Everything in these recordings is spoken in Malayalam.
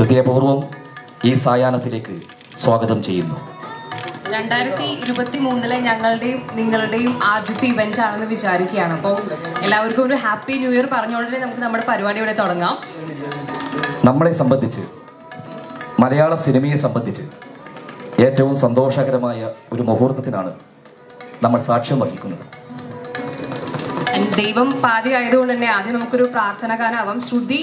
ഹൃദയപൂർവം ഈ സായാഹ്നത്തിലേക്ക് സ്വാഗതം ചെയ്യുന്നു. രണ്ടായിരത്തി ഇരുപത്തി മൂന്നിലെ ഞങ്ങളുടെയും നിങ്ങളുടെയും ആദ്യത്തെ ഇവന്റ് ആണെന്ന് വിചാരിക്കുകയാണ്. അപ്പോൾ എല്ലാവർക്കും ഒരു ഹാപ്പി ന്യൂ ഇയർ പറഞ്ഞുകൊണ്ടേ നമുക്ക് നമ്മുടെ പരിപാടി ഇവിടെ തുടങ്ങാം. നമ്മളെ സംബന്ധിച്ച് മലയാള സിനിമയെ സംബന്ധിച്ച് ഏറ്റവും സന്തോഷകരമായ ഒരു മുഹൂർത്തത്തിനാണ് നമ്മൾ സാക്ഷ്യം വഹിക്കുന്നത്. ദൈവം പാതി ആയതുകൊണ്ട് തന്നെ ആദ്യം നമുക്കൊരു പ്രാർത്ഥന ഗാനാവാം ശ്രുതി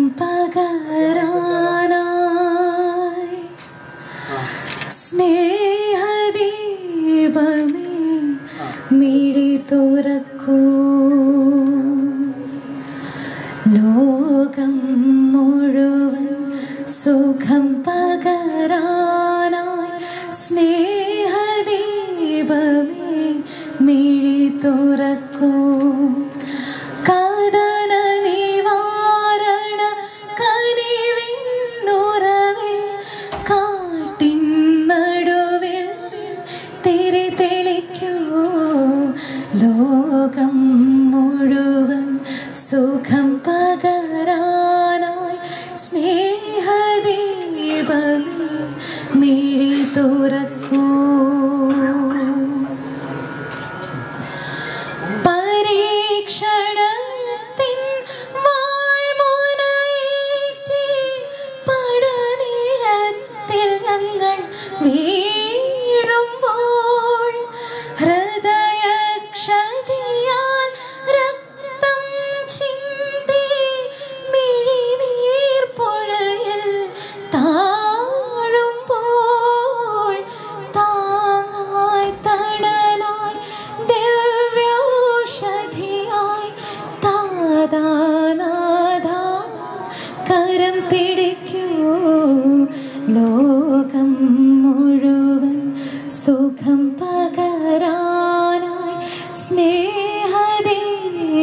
മിഴി തുറക്കൂ. ലോകം മുഴുവൻ സുഖം പകരാനായി സ്നേഹദീപമേ മിഴി തുറക്കൂ. തിരി തെളിക്കൂ. ലോകം മുഴുവൻ സുഖം പകരാനായി സ്നേഹദീപമേ മിഴി തുറക്കൂ